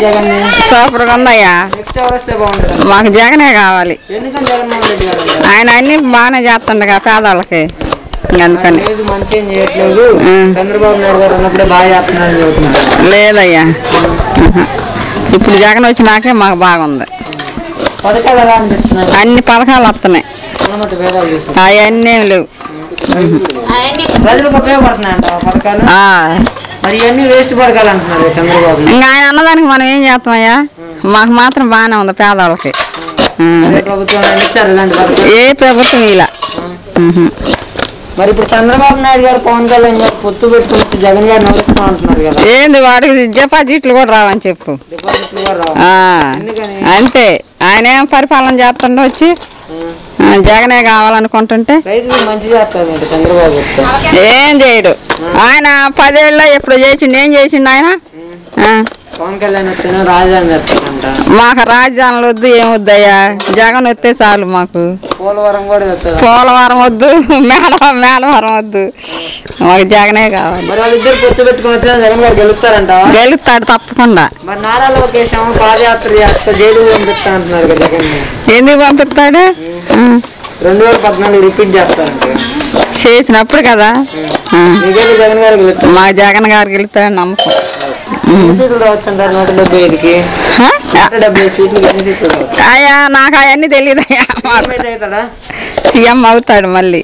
జగన్ సూపర్గా ఉందయ్యా. మాకు జగనే కావాలి? ఆయన అన్ని బాగానే చేస్తుండగా పేదవాళ్ళకి అందుకని. చంద్రబాబు నాయుడు గారు ఉన్నప్పుడే బాగా లేదయ్యా. ఇప్పుడు జగన్ వచ్చినాకే మాకు బాగుంది. అన్ని పథకాలు వస్తున్నాయి. అవన్నీ ఏం లేవు. ప్రజలకు ఆ. మరి ఇవన్నీ వేస్ట్ కదా చంద్రబాబు. ఇంకా ఆయన అన్నదానికి మనం ఏం చేస్తామయ్యా? మాకు మాత్రం బాగానే ఉంది పేదవాళ్ళకి. ఏ ప్రభుత్వం ఇలా. మరి ఇప్పుడు చంద్రబాబు నాయుడు గారు పవన్ కళ్యాణ్ గారు పొత్తు పెట్టుకుని వచ్చి జగన్ గారిని నడుస్తూ అంటున్నారు కదా. ఏంది వాడికి డిపాజిట్లు కూడా రావని చెప్పు? అంతే. ఆయన ఏం పరిపాలన చేస్తుండో వచ్చి జగనే కావాలనుకుంటుంటే. మంచి చేస్తారు చంద్రబాబు. ఏం చేయడు. ఆయన పదేళ్ళలో ఎప్పుడు చేసిండు. ఏం చేసిండు ఆయన? ఆ, పవన్ కళ్యాణ్ వస్తేనే రాజధాని తెస్తారంట మాకు రాజధానులు వద్దు ఏం వద్దయ్యా? జగన్ వస్తే చాలు మాకు. పోలవరం కూడా పోలవరం వద్దు మేల మేలవరం వద్దు. మాకు జగనే కావాలి. గెలుస్తాడు తప్పకుండా. పాదయాత్ర ఎందుకు పంపిస్తాడు? రెండు వేల పద్నాలుగు రిపీట్ చేస్తారంట చేసినప్పుడు కదా. మా జగన్ గారు గెలుస్తాడని నమ్మకం. అయ్యా నాకు అవన్నీ తెలియదు అయ్యా సీఎం అవుతాడా మళ్ళీ.